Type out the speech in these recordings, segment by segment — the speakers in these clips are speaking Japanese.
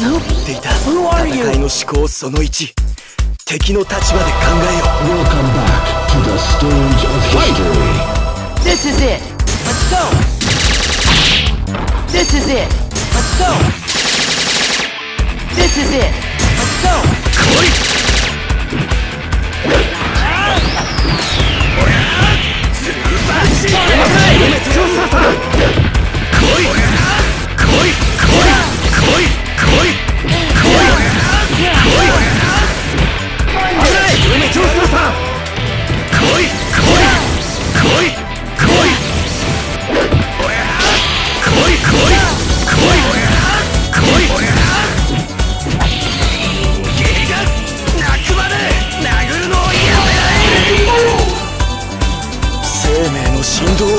さんは言っていた戦いの思考その1敵の立場で考えよう Welcome back to the stage of history This is it! Let's go! This is it! Let's go! This is it!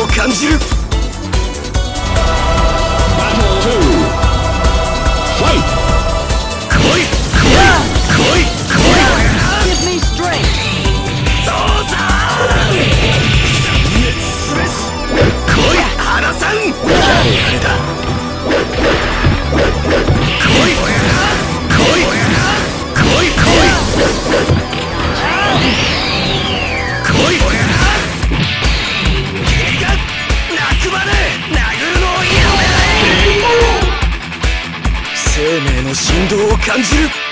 を感じる。振動を感じる。